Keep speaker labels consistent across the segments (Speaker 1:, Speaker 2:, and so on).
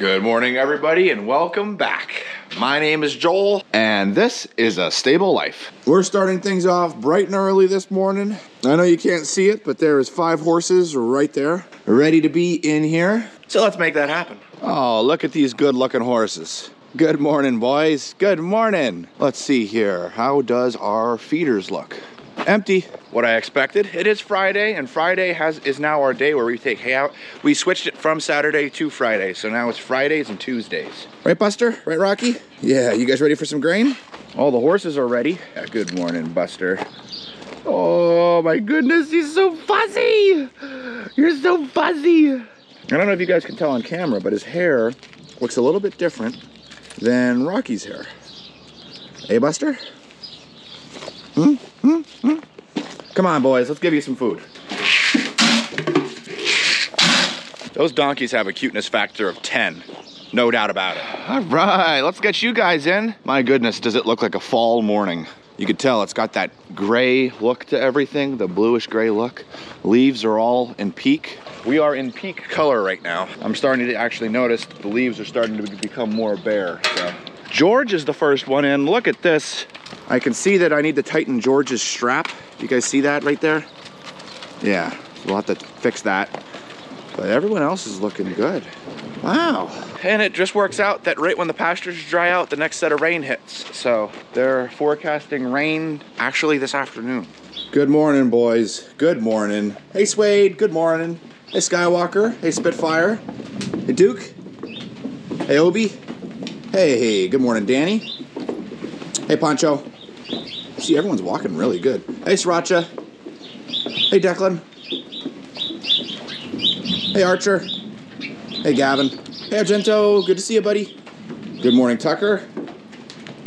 Speaker 1: Good morning, everybody, and welcome back. My name is Joel, and this is A Stable Life. We're starting things off bright and early this morning. I know you can't see it, but there is five horses right there, ready to be in here. So let's make that happen. Oh, look at these good looking horses. Good morning, boys. Good morning. Let's see here. How does our feeders look? Empty. What I expected. It is Friday, and Friday has is now our day where we take hay out. We switched it from Saturday to Friday, so now it's Fridays and Tuesdays. Right, Buster? Right, Rocky? Yeah, you guys ready for some grain? All the horses are ready. Yeah, good morning, Buster. Oh my goodness, he's so fuzzy! You're so fuzzy! I don't know if you guys can tell on camera, but his hair looks a little bit different than Rocky's hair. Hey, Buster? Come on, boys, let's give you some food. Those donkeys have a cuteness factor of 10. No doubt about it. All right, let's get you guys in. My goodness, does it look like a fall morning? You could tell it's got that gray look to everything, the bluish gray look. Leaves are all in peak. We are in peak color right now. I'm starting to actually notice the leaves are starting to become more bare. So. George is the first one in. Look at this. I can see that I need to tighten George's strap. You guys see that right there? Yeah, we'll have to fix that. But everyone else is looking good. Wow. And it just works out that right when the pastures dry out, the next set of rain hits. So they're forecasting rain actually this afternoon. Good morning, boys. Good morning. Hey, Suede. Good morning. Hey, Skywalker. Hey, Spitfire. Hey, Duke. Hey, Obi. Hey, hey. Good morning, Danny. Hey, Poncho. See, everyone's walking really good. Hey, Sriracha. Hey, Declan. Hey, Archer. Hey, Gavin. Hey, Argento. Good to see you, buddy. Good morning, Tucker.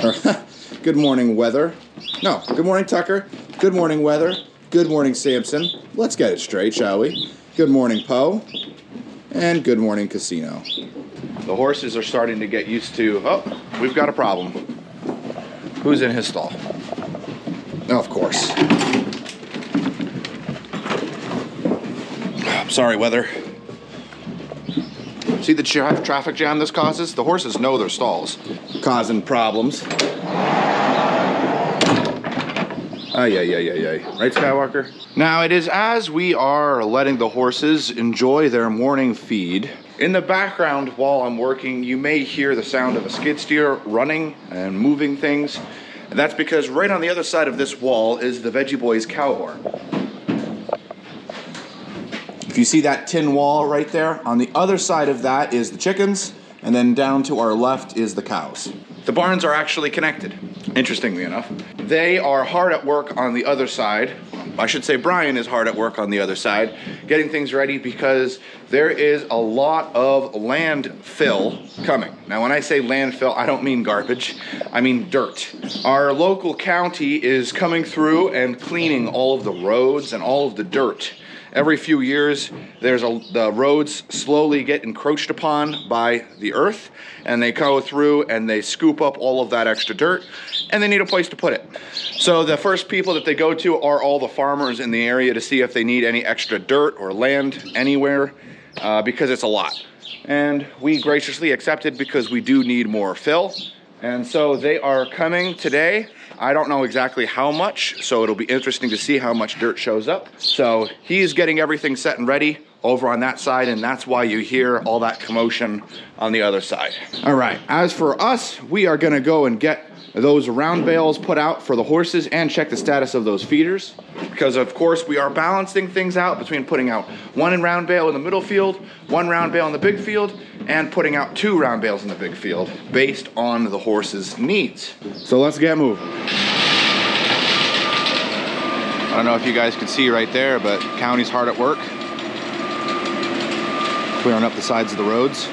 Speaker 1: Or, good morning, Weather. No, good morning, Tucker. Good morning, Weather. Good morning, Samson. Let's get it straight, shall we? Good morning, Poe. And good morning, Casino. The horses are starting to get used to, oh, we've got a problem. Who's in his stall? Oh, of course. I'm sorry, Weather. See the tra- traffic jam this causes? The horses know their stalls. Causing problems. Ay, ay, ay, ay, ay. Right, Skywalker? Now, it is as we are letting the horses enjoy their morning feed. In the background, while I'm working, you may hear the sound of a skid steer running and moving things. And that's because right on the other side of this wall is the Veggie Boys cow barn. If you see that tin wall right there, on the other side of that is the chickens, and then down to our left is the cows. The barns are actually connected, interestingly enough. They are hard at work on the other side. I should say Brian is hard at work on the other side, getting things ready because there is a lot of landfill coming. Now, when I say landfill, I don't mean garbage, I mean dirt. Our local county is coming through and cleaning all of the roads and all of the dirt every few years there's a the roads slowly get encroached upon by the earth and they go through and they scoop up all of that extra dirt and they need a place to put it. So the first people that they go to are all the farmers in the area to see if they need any extra dirt or land anywhere uh, because it's a lot. And we graciously accepted because we do need more fill. And so they are coming today I don't know exactly how much, so it'll be interesting to see how much dirt shows up. So he's getting everything set and ready over on that side, and that's why you hear all that commotion on the other side. All right, as for us, we are gonna go and get those round bales put out for the horses and check the status of those feeders. Because of course we are balancing things out between putting out one round bale in the middle field, one round bale in the big field, and putting out two round bales in the big field based on the horse's needs. So let's get moving. I don't know if you guys can see right there, but county's hard at work. Clearing up the sides of the roads.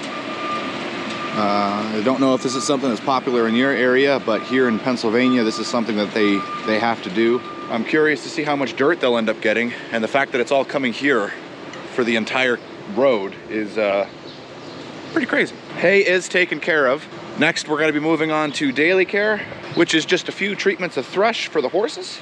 Speaker 1: Uh, I don't know if this is something that's popular in your area, but here in Pennsylvania, this is something that they, they have to do. I'm curious to see how much dirt they'll end up getting, and the fact that it's all coming here for the entire road is uh, pretty crazy. Hay is taken care of. Next, we're gonna be moving on to daily care, which is just a few treatments of thrush for the horses.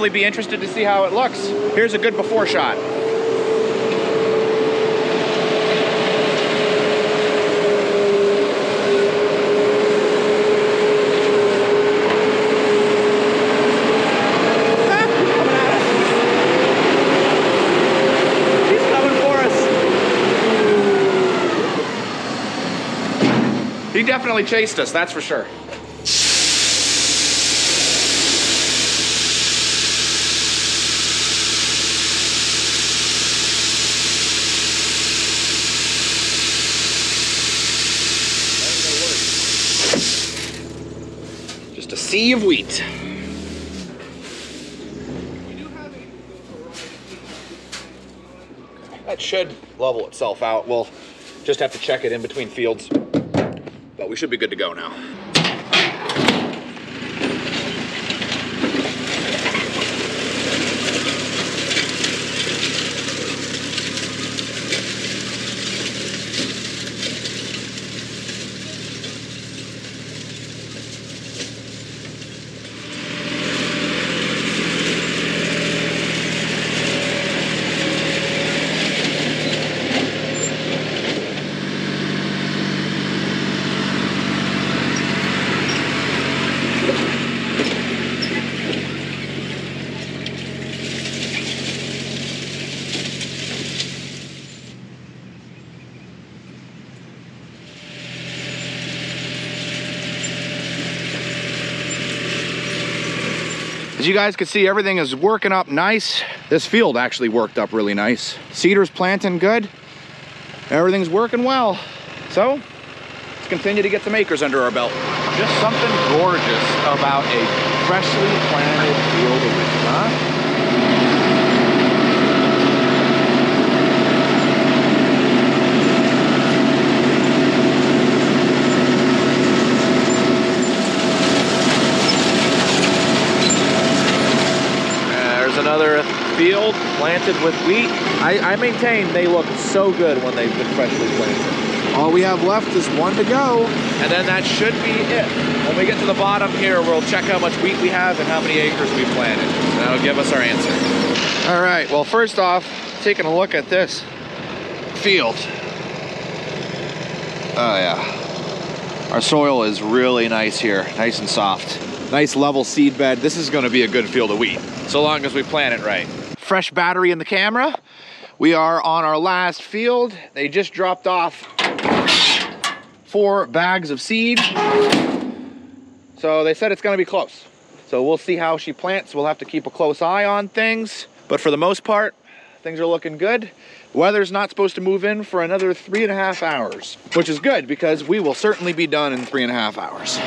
Speaker 1: Definitely be interested to see how it looks. Here's a good before shot. He's coming for us. He definitely chased us, that's for sure. Just a sea of wheat. That should level itself out. We'll just have to check it in between fields. But we should be good to go now. As you guys can see, everything is working up nice. This field actually worked up really nice. Seeder's planting good. Everything's working well. So, let's continue to get some acres under our belt. Just something gorgeous about a freshly planted field of huh? There's another field planted with wheat. I, I maintain they look so good when they've been freshly planted. All we have left is one to go. And then that should be it. When we get to the bottom here, we'll check how much wheat we have and how many acres we planted. That'll give us our answer. All right, well, first off, taking a look at this field. Oh yeah. Our soil is really nice here, nice and soft. Nice level seed bed. This is gonna be a good field of wheat, so long as we plant it right. Fresh battery in the camera. We are on our last field. They just dropped off four bags of seed. So they said it's gonna be close. So we'll see how she plants. We'll have to keep a close eye on things. But for the most part, things are looking good. Weather's not supposed to move in for another three and a half hours, which is good because we will certainly be done in three and a half hours.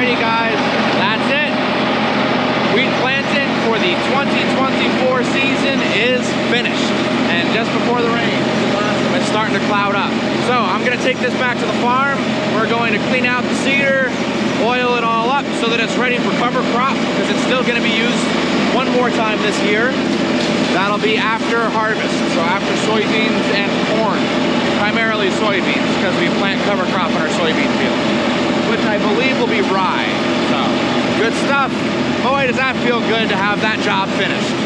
Speaker 1: Alrighty guys, that's it. Wheat planting for the 2024 season is finished. And just before the rain, it's starting to cloud up. So I'm gonna take this back to the farm. We're going to clean out the seeder, oil it all up so that it's ready for cover crop because it's still gonna be used one more time this year. That'll be after harvest, so after soybeans and corn, primarily soybeans because we plant cover crop in our soybean field which I believe will be rye. So, good stuff. Boy, does that feel good to have that job finished.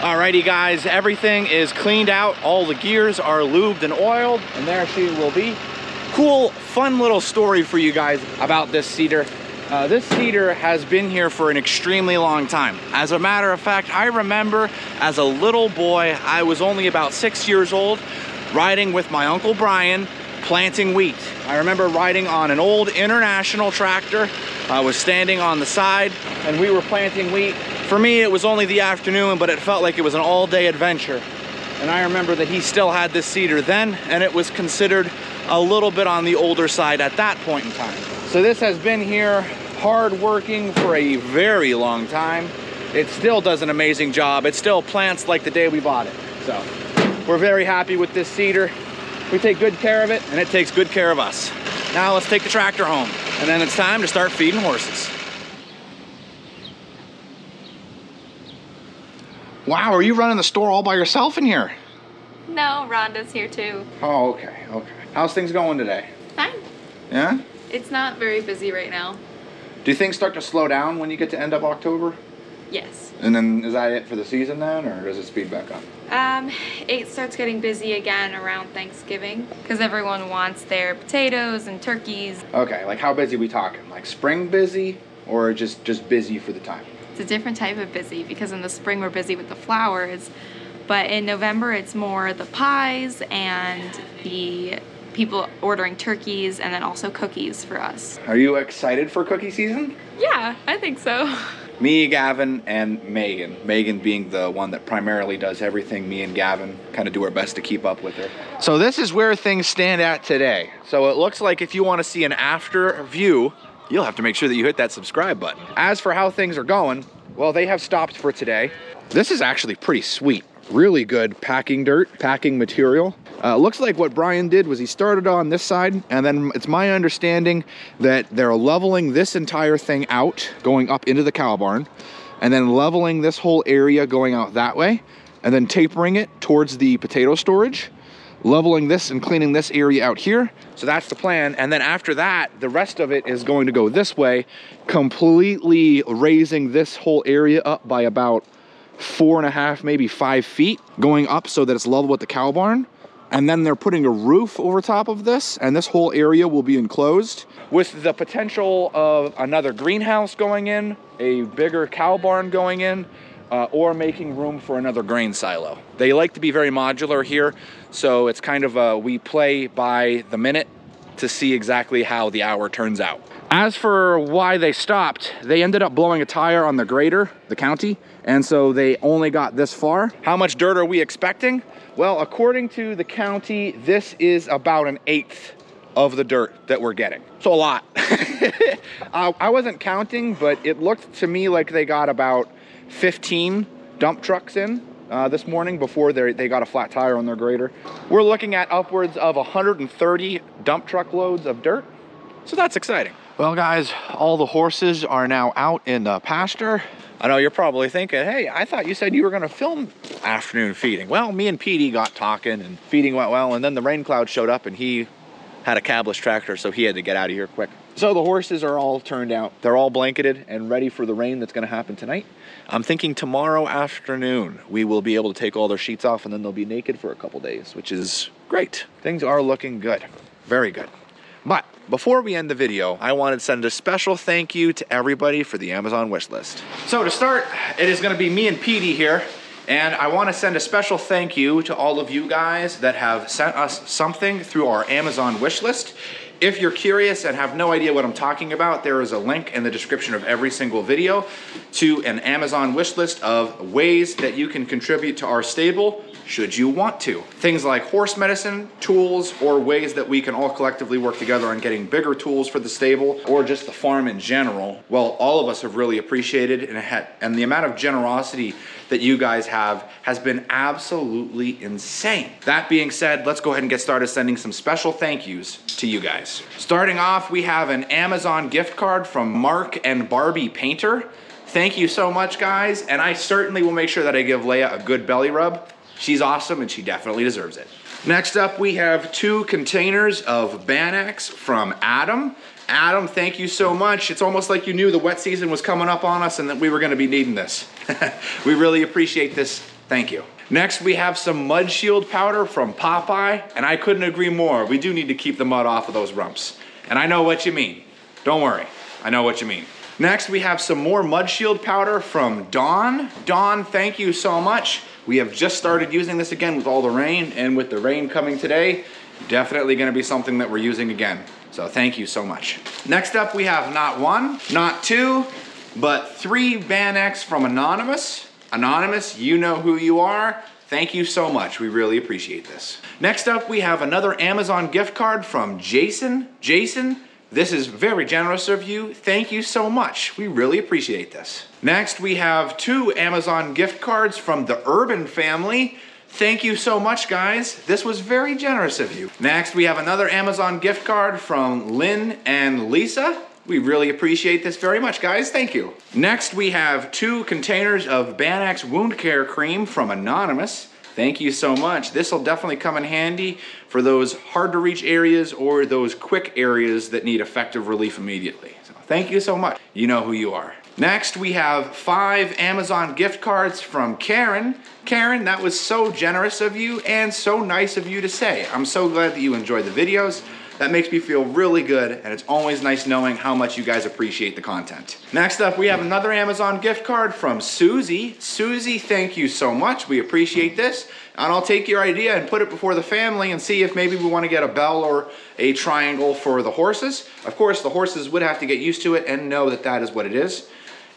Speaker 1: Alrighty guys, everything is cleaned out. All the gears are lubed and oiled, and there she will be. Cool, fun little story for you guys about this seeder. Uh, this seeder has been here for an extremely long time. As a matter of fact, I remember as a little boy, I was only about six years old, riding with my Uncle Brian, planting wheat. I remember riding on an old international tractor. I was standing on the side and we were planting wheat For me, it was only the afternoon, but it felt like it was an all day adventure. And I remember that he still had this seeder then, and it was considered a little bit on the older side at that point in time. So this has been here hard working for a very long time. It still does an amazing job. It still plants like the day we bought it. So we're very happy with this seeder. We take good care of it and it takes good care of us. Now let's take the tractor home and then it's time to start feeding horses. Wow, are you running the store all by yourself in here?
Speaker 2: No, Rhonda's here too.
Speaker 1: Oh, okay, okay. How's things going today?
Speaker 2: Fine.
Speaker 1: Yeah?
Speaker 2: It's not very busy right now.
Speaker 1: Do things start to slow down when you get to end of October?
Speaker 2: Yes.
Speaker 1: And then is that it for the season then, or does it speed back up?
Speaker 2: Um, it starts getting busy again around Thanksgiving because everyone wants their potatoes and turkeys.
Speaker 1: Okay, like how busy we talking? Like spring busy, or just just busy for the time?
Speaker 2: It's a different type of busy because in the spring we're busy with the flowers, but in November it's more the pies and the people ordering turkeys and then also cookies for us.
Speaker 1: Are you excited for cookie season?
Speaker 2: Yeah, I think so.
Speaker 1: Me, Gavin, and Megan. Megan being the one that primarily does everything. Me and Gavin kind of do our best to keep up with her. So this is where things stand at today. So it looks like if you want to see an after view, you'll have to make sure that you hit that subscribe button. As for how things are going, well, they have stopped for today. This is actually pretty sweet. Really good packing dirt, packing material. Uh, looks like what Brian did was he started on this side, and then it's my understanding that they're leveling this entire thing out, going up into the cow barn, and then leveling this whole area going out that way, and then tapering it towards the potato storage, leveling this and cleaning this area out here. So that's the plan. And then after that, the rest of it is going to go this way, completely raising this whole area up by about four and a half, maybe five feet, going up so that it's level with the cow barn. And then they're putting a roof over top of this and this whole area will be enclosed with the potential of another greenhouse going in a bigger cow barn going in uh, or making room for another grain silo. They like to be very modular here so it's kind of a we play by the minute to see exactly how the hour turns out. As for why they stopped, they ended up blowing a tire on the grader, the county, and so they only got this far. How much dirt are we expecting? Well, according to the county, this is about an eighth of the dirt that we're getting. So a lot. uh, I wasn't counting, but it looked to me like they got about 15 dump trucks in uh, this morning before they got a flat tire on their grader. We're looking at upwards of 130 dump truck loads of dirt. So that's exciting. Well, guys, all the horses are now out in the pasture. I know you're probably thinking, hey, I thought you said you were going to film afternoon feeding. Well, me and Petey got talking and feeding went well, and then the rain cloud showed up and he had a cabless tractor, so he had to get out of here quick. So the horses are all turned out. They're all blanketed and ready for the rain that's going to happen tonight. I'm thinking tomorrow afternoon we will be able to take all their sheets off and then they'll be naked for a couple days, which is great. Things are looking good. Very good. But before we end the video, I wanted to send a special thank you to everybody for the Amazon wish list. So to start, it is gonna be me and Petey here, and I wanna send a special thank you to all of you guys that have sent us something through our Amazon wish list. If you're curious and have no idea what I'm talking about, there is a link in the description of every single video to an Amazon wish list of ways that you can contribute to our stable should you want to. Things like horse medicine, tools, or ways that we can all collectively work together on getting bigger tools for the stable or just the farm in general. Well, all of us have really appreciated and, and the amount of generosity that you guys have has been absolutely insane. That being said, let's go ahead and get started sending some special thank yous to you guys. Starting off, we have an Amazon gift card from Mark and Barbie Painter. Thank you so much, guys, and I certainly will make sure that I give Leia a good belly rub. She's awesome and she definitely deserves it. Next up, we have two containers of Banixx from Adam. Adam, thank you so much. It's almost like you knew the wet season was coming up on us and that we were gonna be needing this. we really appreciate this. Thank you. Next, we have some mud shield powder from Popeye, and I couldn't agree more. We do need to keep the mud off of those rumps. And I know what you mean. Don't worry, I know what you mean. Next, we have some more mud shield powder from Dawn. Dawn, thank you so much. We have just started using this again with all the rain and with the rain coming today, definitely gonna be something that we're using again. So thank you so much. Next up, we have not one, not two, But three Banixx from Anonymous. Anonymous, you know who you are. Thank you so much. We really appreciate this. Next up, we have another Amazon gift card from Jason. Jason, this is very generous of you. Thank you so much. We really appreciate this. Next, we have two Amazon gift cards from the Urban family. Thank you so much, guys. This was very generous of you. Next, we have another Amazon gift card from Lynn and Lisa. We really appreciate this very much, guys. Thank you. Next, we have two containers of Banixx Wound Care Cream from Anonymous. Thank you so much. This will definitely come in handy for those hard to reach areas or those quick areas that need effective relief immediately. So thank you so much. You know who you are. Next, we have five Amazon gift cards from Karen. Karen, that was so generous of you and so nice of you to say. I'm so glad that you enjoyed the videos. That makes me feel really good, and it's always nice knowing how much you guys appreciate the content. Next up, we have another Amazon gift card from Susie. Susie, thank you so much. We appreciate this. And I'll take your idea and put it before the family and see if maybe we want to get a bell or a triangle for the horses. Of course, the horses would have to get used to it and know that that is what it is.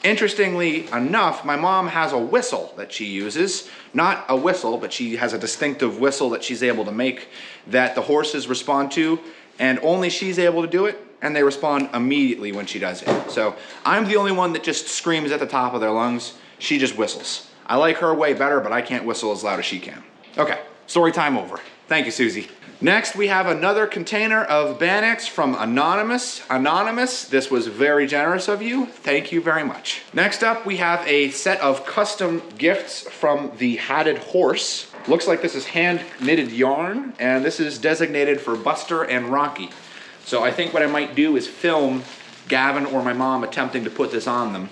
Speaker 1: Interestingly enough, my mom has a whistle that she uses. Not a whistle, but she has a distinctive whistle that she's able to make that the horses respond to and only she's able to do it and they respond immediately when she does it. So I'm the only one that just screams at the top of their lungs. She just whistles. I like her way better, but I can't whistle as loud as she can. Okay, story time over. Thank you, Susie. Next, we have another container of Banixx from Anonymous. Anonymous, this was very generous of you. Thank you very much. Next up, we have a set of custom gifts from the Hatted Horse. Looks like this is hand knitted yarn, and this is designated for Buster and Rocky. So I think what I might do is film Gavin or my mom attempting to put this on them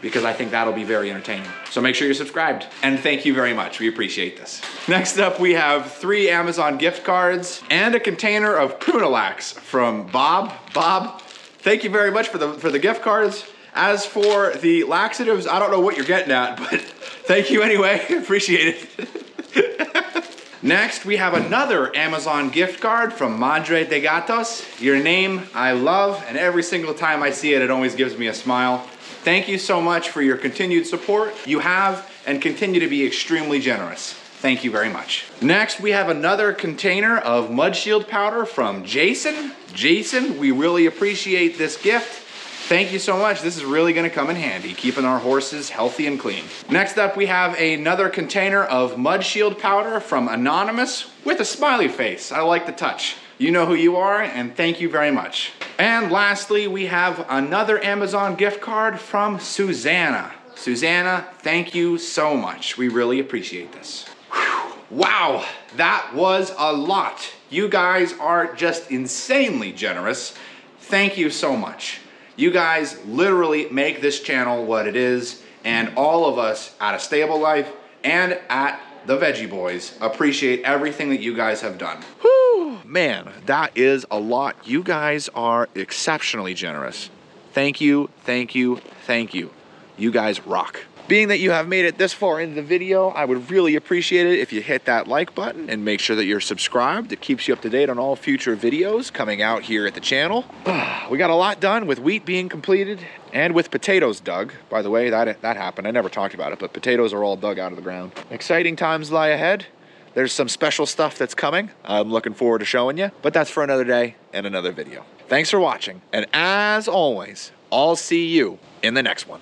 Speaker 1: because I think that'll be very entertaining. So make sure you're subscribed. And thank you very much. We appreciate this. Next up, we have three Amazon gift cards and a container of Prunalax from Bob. Bob, thank you very much for the, for the gift cards. As for the laxatives, I don't know what you're getting at, but thank you anyway. Appreciate it. Next, we have another Amazon gift card from Madre de Gatos. Your name I love, and every single time I see it, it always gives me a smile. Thank you so much for your continued support. You have and continue to be extremely generous. Thank you very much. Next, we have another container of Mud Shield powder from Jason. Jason, we really appreciate this gift. Thank you so much. This is really gonna come in handy, keeping our horses healthy and clean. Next up, we have another container of Mud Shield powder from Anonymous with a smiley face. I like the touch. You know who you are, and thank you very much. And lastly, we have another Amazon gift card from Susanna. Susanna, thank you so much. We really appreciate this. Whew. Wow, that was a lot. You guys are just insanely generous. Thank you so much. You guys literally make this channel what it is, and all of us at A Stable Life and at The Veggie Boys appreciate everything that you guys have done. Whew, man, that is a lot. You guys are exceptionally generous. Thank you, thank you, thank you. You guys rock. Being that you have made it this far into the video, I would really appreciate it if you hit that like button and make sure that you're subscribed. It keeps you up to date on all future videos coming out here at the channel. we got a lot done with wheat being completed and with potatoes dug. By the way, that, that happened. I never talked about it, but potatoes are all dug out of the ground. Exciting times lie ahead. There's some special stuff that's coming. I'm looking forward to showing you, but that's for another day and another video. Thanks for watching, and as always, I'll see you in the next one.